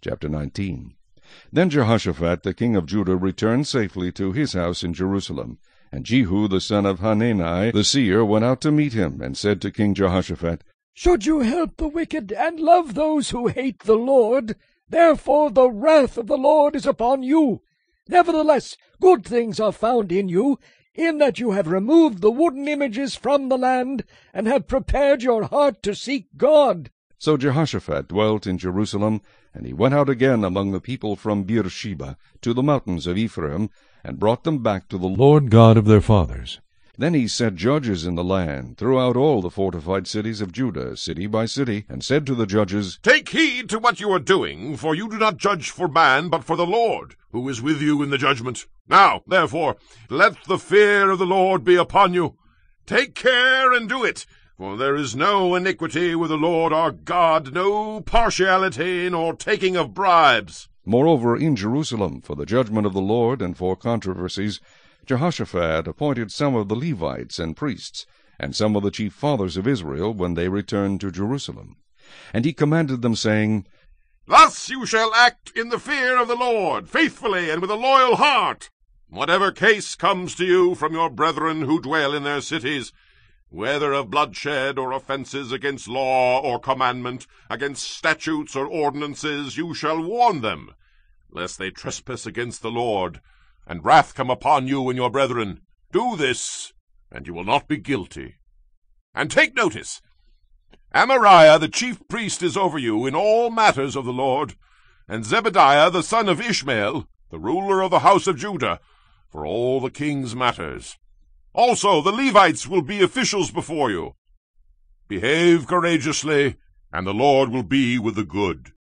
Chapter 19 Then Jehoshaphat the king of Judah returned safely to his house in Jerusalem. And Jehu the son of Hanani the seer went out to meet him, and said to King Jehoshaphat, Should you help the wicked, and love those who hate the Lord? Therefore the wrath of the Lord is upon you. Nevertheless good things are found in you, in that you have removed the wooden images from the land, and have prepared your heart to seek God. So Jehoshaphat dwelt in Jerusalem, and he went out again among the people from Beersheba to the mountains of Ephraim, and brought them back to the Lord God of their fathers. Then he set judges in the land throughout all the fortified cities of Judah, city by city, and said to the judges, Take heed to what you are doing, for you do not judge for man, but for the Lord, who is with you in the judgment. Now, therefore, let the fear of the Lord be upon you. Take care and do it, for there is no iniquity with the Lord our God, no partiality, nor taking of bribes. Moreover, in Jerusalem, for the judgment of the Lord and for controversies, Jehoshaphat appointed some of the Levites and priests, and some of the chief fathers of Israel, when they returned to Jerusalem. And he commanded them, saying, Thus you shall act in the fear of the Lord, faithfully and with a loyal heart. Whatever case comes to you from your brethren who dwell in their cities, whether of bloodshed or offences against law or commandment, against statutes or ordinances, you shall warn them, lest they trespass against the Lord, and wrath come upon you and your brethren. Do this, and you will not be guilty. And take notice, Amariah the chief priest is over you in all matters of the Lord, and Zebadiah the son of Ishmael, the ruler of the house of Judah, for all the king's matters. Also, the Levites will be officials before you. Behave courageously, and the Lord will be with the good.